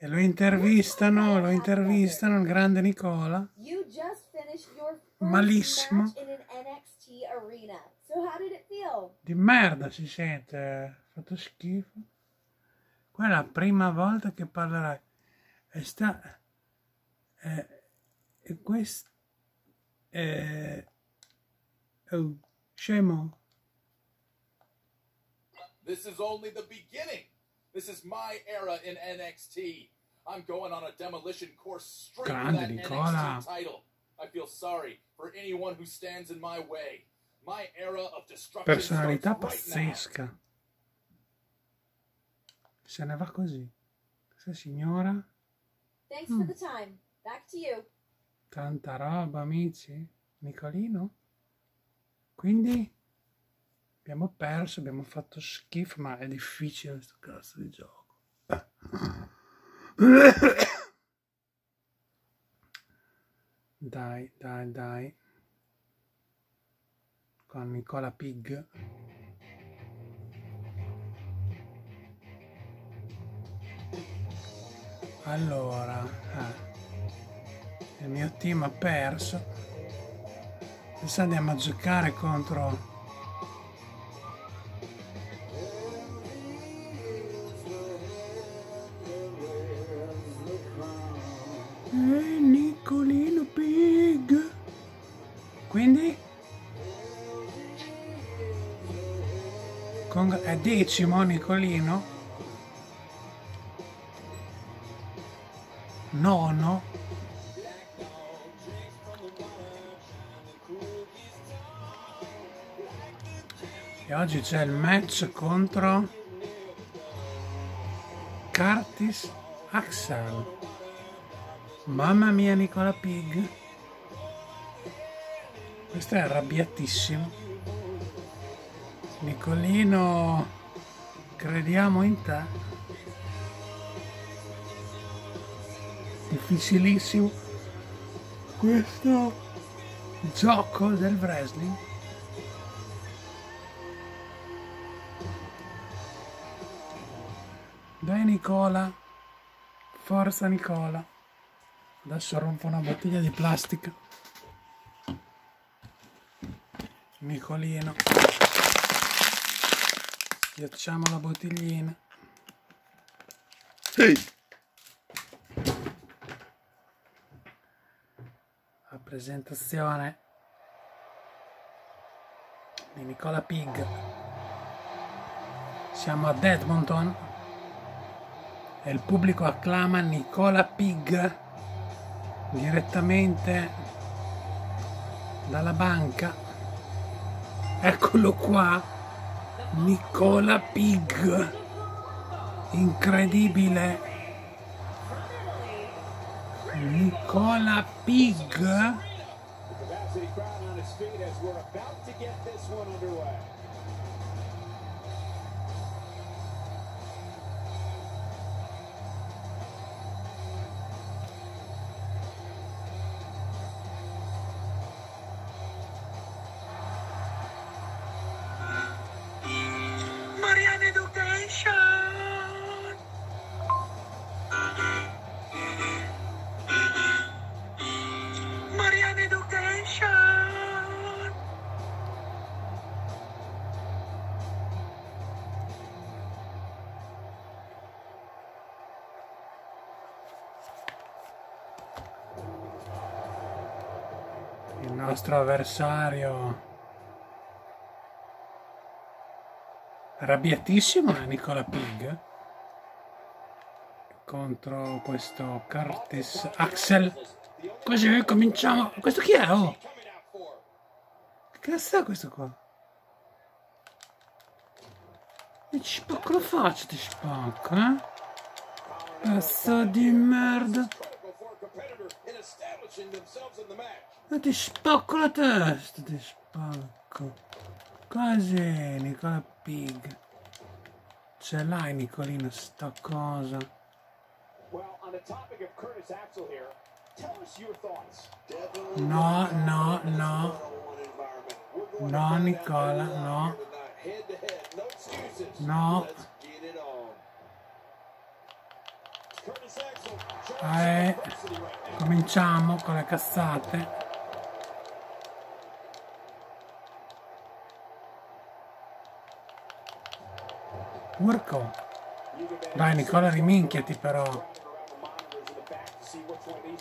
E lo intervistano, lo intervistano il grande Nicola. You just finished your first Malissimo. match in an NXT arena. So how did it feel? Di merda si sente, fatto schifo. Quella è la prima volta che parlerai. E sta... eh, E questo... eh, oh, scemo. This is only the beginning. This is my era in NXT. I'm going on a demolition course straight for Grande that Nicola. NXT title. I feel sorry for anyone who stands in my way. My era of destruction Personalità starts right now. pazzesca. Se ne va così. Questa signora, Thanks for mm. the time. Back to you. tanta roba, amici. Nicolino. Quindi abbiamo perso, abbiamo fatto schifo, ma è difficile questo cazzo di gioco. Dai, dai, dai. Con Nicola Pig. Allora, eh, il mio team ha perso. Adesso andiamo a giocare contro decimo Nicolino. Nono. E oggi c'è il match contro Curtis Axel. Mamma mia Nicola Pig. Questo è arrabbiatissimo. Nicolino, crediamo in te. Difficilissimo questo gioco del wrestling. Dai Nicola, forza Nicola. Adesso rompo una bottiglia di plastica. Nicolino. Schiacciamo la bottiglina. La presentazione di Nicola Pig. Siamo ad Edmonton e il pubblico acclama Nicola Pig direttamente dalla banca. Eccolo qua, Nicola Pig. Incredibile. Nicola Pig. Il nostro avversario arrabbiatissimo è Nicola Pig contro questo Curtis Axel. Così cominciamo. Questo chi è? Oh. Che cazzo è questo qua? E ti spacco la faccia ti spacco eh. Cazzo di merda. E ti spacco la testa ti spacco così Nicola Pig ce l'hai Nicolino sta cosa. No, no, no. No, Nicola, no. No Eh, cominciamo con le cazzate. Urco. Dai Nicola riminchiati però.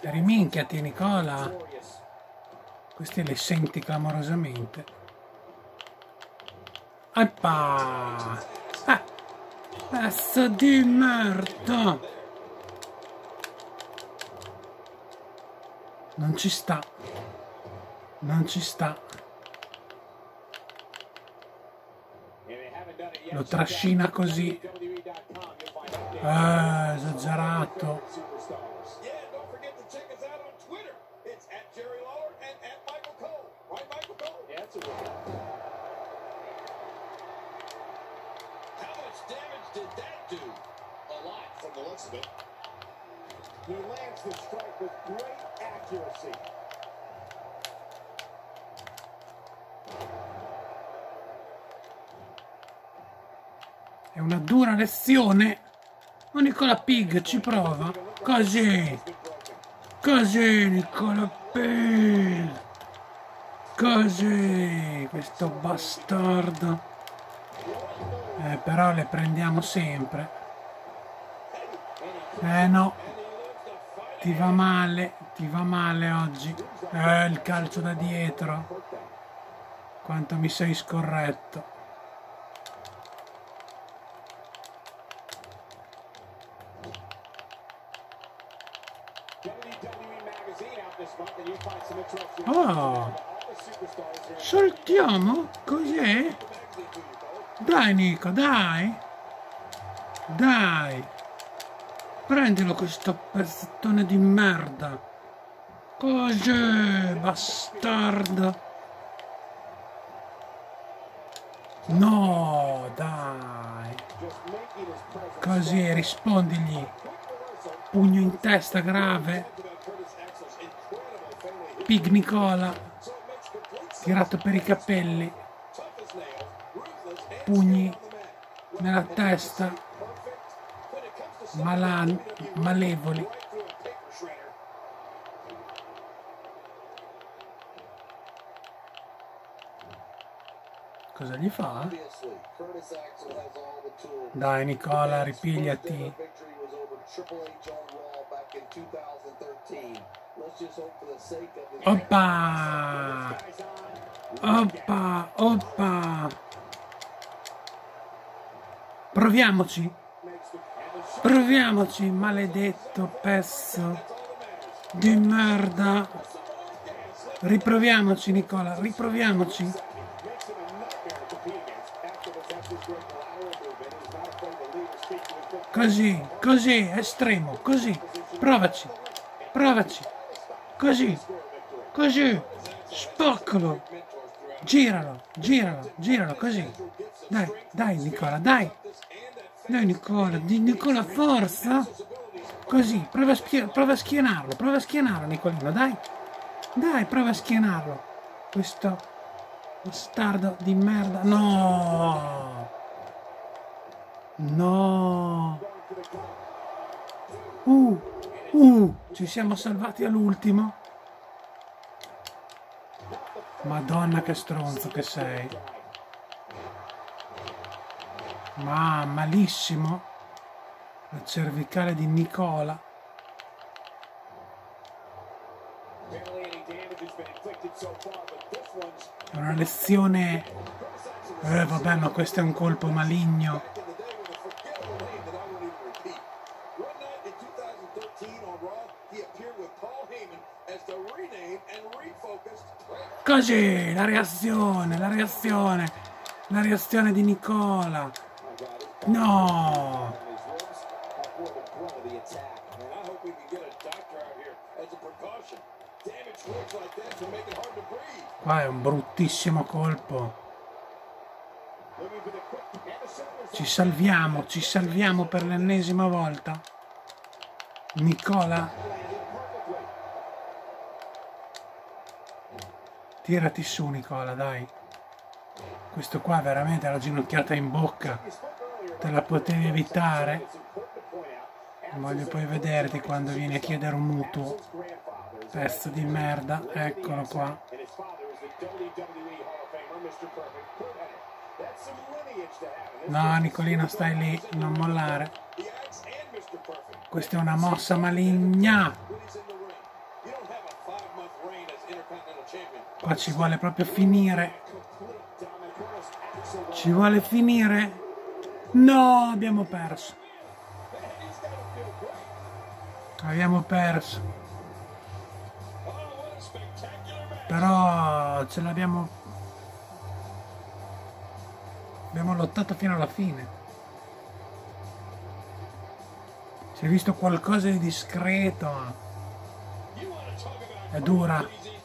Riminchiati Nicola. Questi li senti clamorosamente. Eppa! Ah! Pezzo di merda! Non ci sta. Non ci sta. Lo trascina così. Eh, esagerato. superstars. Yeah, don't forget to check us È una dura lezione. Ma Nicola Pig ci prova. Così. Così Nicola Pig. Così. Questo bastardo. Eh, però le prendiamo sempre. Eh no. Ti va male. Ti va male oggi. Eh, il calcio da dietro. Quanto mi sei scorretto. Oh. Saltiamo? Cos'è? Dai Nico, dai. Dai. Prendilo questo pezzettone di merda. Cos'è, bastardo? No, dai. Così rispondigli. Pugno in testa grave. Pig Nicola. Tirato per i capelli. Pugni nella testa. Malan, malevoli. Cosa gli fa? Dai Nicola, ripigliati. Oppa! Oppa! Oppa! Proviamoci! Proviamoci, maledetto pezzo di merda! Riproviamoci Nicola, riproviamoci! Così, così, estremo, così. Provaci, provaci. Così, così. Spaccalo. Giralo, giralo, giralo, così. Dai, dai Nicola, dai. Dai Nicola, di Nicola, forza. Così, prova a, prova a schienarlo, prova a schienarlo Nicolino, dai. Dai, prova a schienarlo. Questo bastardo di merda. No. No. Uh, uh, ci siamo salvati all'ultimo. Madonna che stronzo che sei. Ma malissimo. La cervicale di Nicola. È una lezione. Eh vabbè, ma questo è un colpo maligno. Così, la reazione, la reazione. La reazione di Nicola. No. Qua è un bruttissimo colpo. Ci salviamo, ci salviamo per l'ennesima volta. Nicola, tirati su Nicola, dai. Questo qua veramente la ginocchiata in bocca. Te la potevi evitare. Voglio poi vederti quando vieni a chiedere un mutuo. Pezzo di merda, eccolo qua. No, Nicolino, stai lì, non mollare. Questa è una mossa maligna. Qua ci vuole proprio finire. Ci vuole finire. No, abbiamo perso. Abbiamo perso. Però ce l'abbiamo. Abbiamo lottato fino alla fine. Si è visto qualcosa di discreto. È dura.